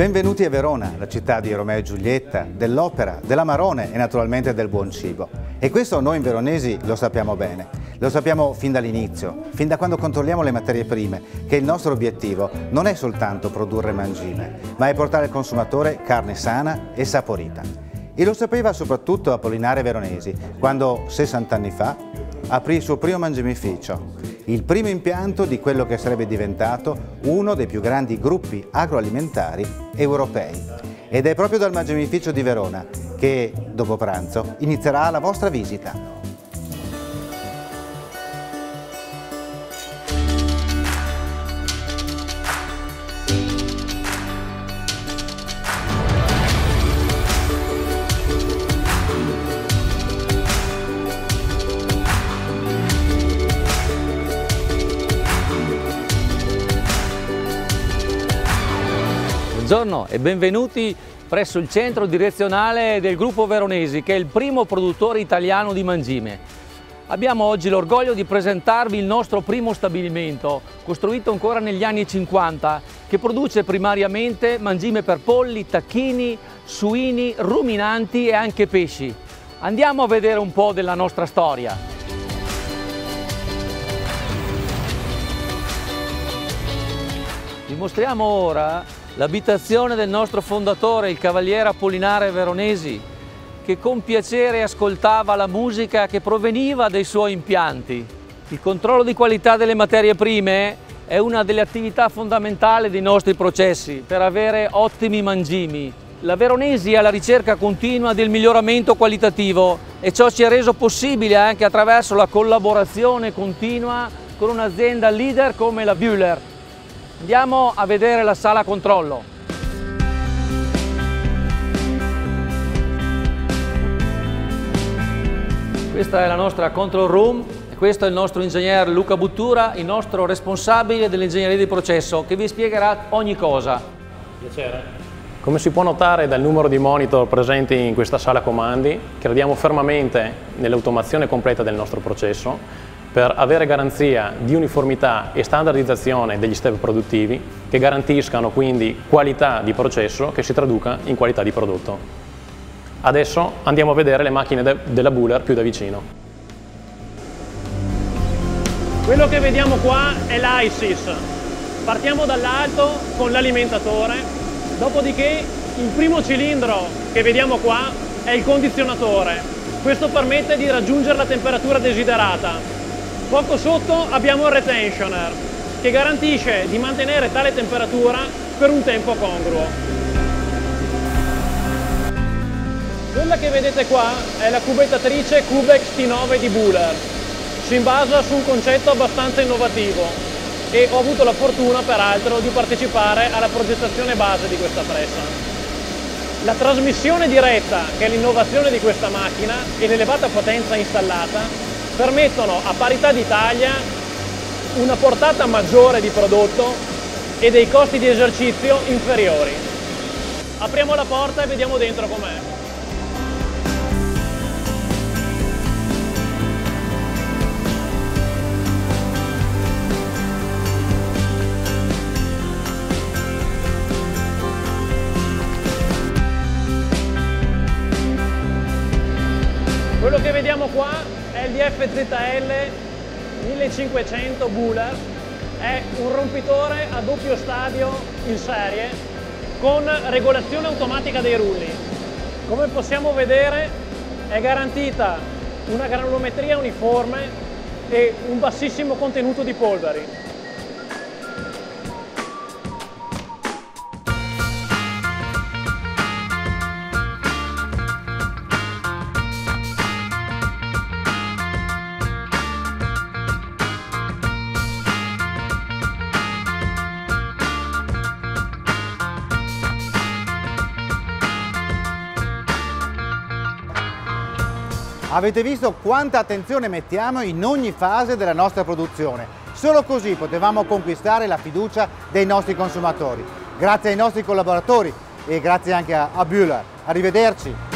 Benvenuti a Verona, la città di Romeo e Giulietta, dell'opera, dell'amarone e naturalmente del buon cibo. E questo noi in veronesi lo sappiamo bene. Lo sappiamo fin dall'inizio, fin da quando controlliamo le materie prime, che il nostro obiettivo non è soltanto produrre mangime, ma è portare al consumatore carne sana e saporita. E lo sapeva soprattutto Apollinare Veronesi, quando 60 anni fa aprì il suo primo mangimificio, il primo impianto di quello che sarebbe diventato uno dei più grandi gruppi agroalimentari europei. Ed è proprio dal mangimificio di Verona che, dopo pranzo, inizierà la vostra visita. Buongiorno e benvenuti presso il centro direzionale del gruppo Veronesi che è il primo produttore italiano di mangime. Abbiamo oggi l'orgoglio di presentarvi il nostro primo stabilimento, costruito ancora negli anni 50, che produce primariamente mangime per polli, tacchini, suini, ruminanti e anche pesci. Andiamo a vedere un po' della nostra storia. Vi mostriamo ora l'abitazione del nostro fondatore, il cavaliere Apollinare Veronesi, che con piacere ascoltava la musica che proveniva dai suoi impianti. Il controllo di qualità delle materie prime è una delle attività fondamentali dei nostri processi per avere ottimi mangimi. La Veronesi è alla ricerca continua del miglioramento qualitativo e ciò ci è reso possibile anche attraverso la collaborazione continua con un'azienda leader come la Bühler. Andiamo a vedere la sala controllo. Questa è la nostra control room e questo è il nostro ingegner Luca Buttura, il nostro responsabile dell'ingegneria di processo che vi spiegherà ogni cosa. Piacere. Come si può notare dal numero di monitor presenti in questa sala comandi, crediamo fermamente nell'automazione completa del nostro processo per avere garanzia di uniformità e standardizzazione degli step produttivi che garantiscano quindi qualità di processo che si traduca in qualità di prodotto. Adesso andiamo a vedere le macchine de della Buller più da vicino. Quello che vediamo qua è l'ISIS. Partiamo dall'alto con l'alimentatore, dopodiché il primo cilindro che vediamo qua è il condizionatore. Questo permette di raggiungere la temperatura desiderata Poco sotto abbiamo il retentioner che garantisce di mantenere tale temperatura per un tempo congruo. Quella che vedete qua è la cubettatrice Cubex T9 di Buller. Si basa su un concetto abbastanza innovativo e ho avuto la fortuna peraltro di partecipare alla progettazione base di questa pressa. La trasmissione diretta, che è l'innovazione di questa macchina, e l'elevata potenza installata permettono a parità di taglia una portata maggiore di prodotto e dei costi di esercizio inferiori. Apriamo la porta e vediamo dentro com'è. Quello che vediamo qua è il DFZL 1500 Buller, è un rompitore a doppio stadio in serie con regolazione automatica dei rulli. Come possiamo vedere è garantita una granulometria uniforme e un bassissimo contenuto di polveri. Avete visto quanta attenzione mettiamo in ogni fase della nostra produzione. Solo così potevamo conquistare la fiducia dei nostri consumatori. Grazie ai nostri collaboratori e grazie anche a, Bühler. Arrivederci.